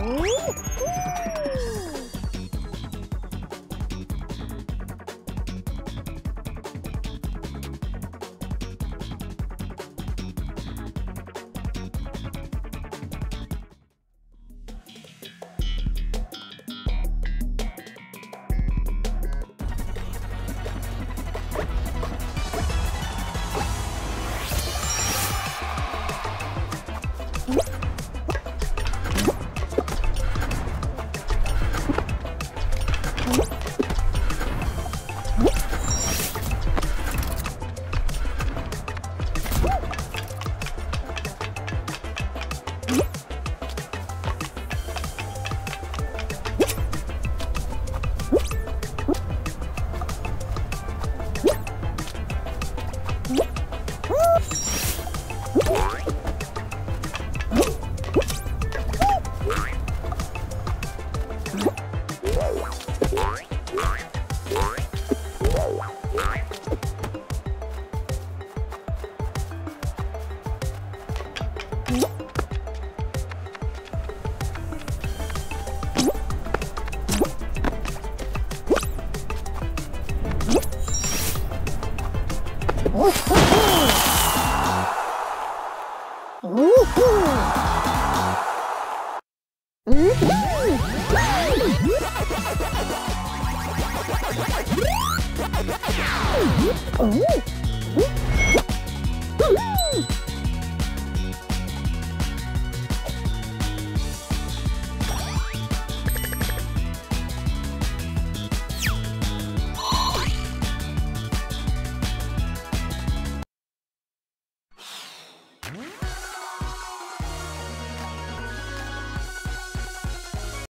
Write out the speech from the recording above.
Uh, uh. Woohoo! Woohoo! Ooh.